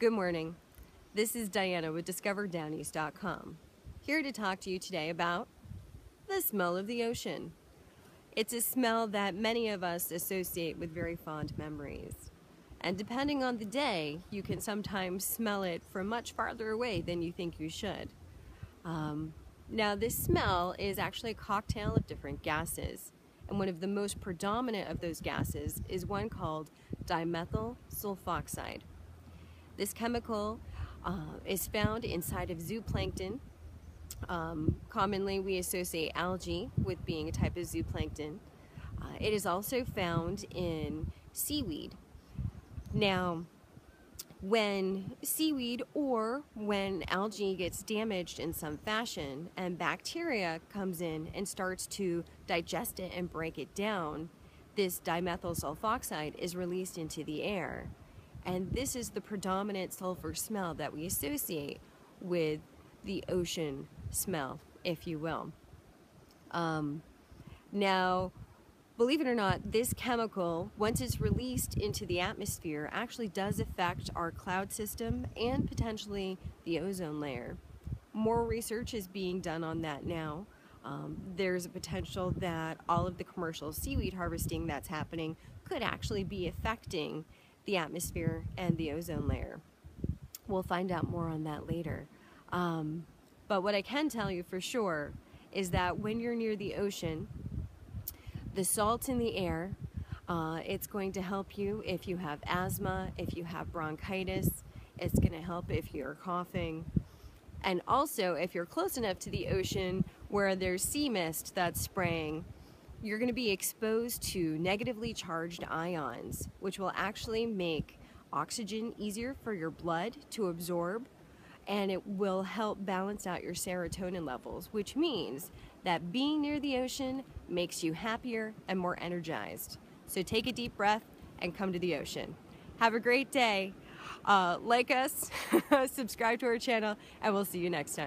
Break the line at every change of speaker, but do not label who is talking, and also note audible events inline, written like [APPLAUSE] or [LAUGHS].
Good morning. This is Dianna with DiscoverDowneast.com, here to talk to you today about the smell of the ocean. It's a smell that many of us associate with very fond memories. And depending on the day, you can sometimes smell it from much farther away than you think you should. Um, now, this smell is actually a cocktail of different gases. And one of the most predominant of those gases is one called dimethyl sulfoxide. This chemical uh, is found inside of zooplankton. Um, commonly, we associate algae with being a type of zooplankton. Uh, it is also found in seaweed. Now, when seaweed or when algae gets damaged in some fashion and bacteria comes in and starts to digest it and break it down, this dimethyl sulfoxide is released into the air. And this is the predominant sulfur smell that we associate with the ocean smell, if you will. Um, now, believe it or not, this chemical, once it's released into the atmosphere, actually does affect our cloud system and potentially the ozone layer. More research is being done on that now. Um, there's a potential that all of the commercial seaweed harvesting that's happening could actually be affecting the atmosphere and the ozone layer. We'll find out more on that later. Um, but what I can tell you for sure is that when you're near the ocean, the salt in the air, uh, it's going to help you if you have asthma, if you have bronchitis, it's going to help if you're coughing. And also, if you're close enough to the ocean where there's sea mist that's spraying, you're going to be exposed to negatively charged ions, which will actually make oxygen easier for your blood to absorb and it will help balance out your serotonin levels, which means that being near the ocean makes you happier and more energized. So take a deep breath and come to the ocean. Have a great day. Uh, like us, [LAUGHS] subscribe to our channel, and we'll see you next time.